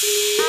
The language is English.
Ah.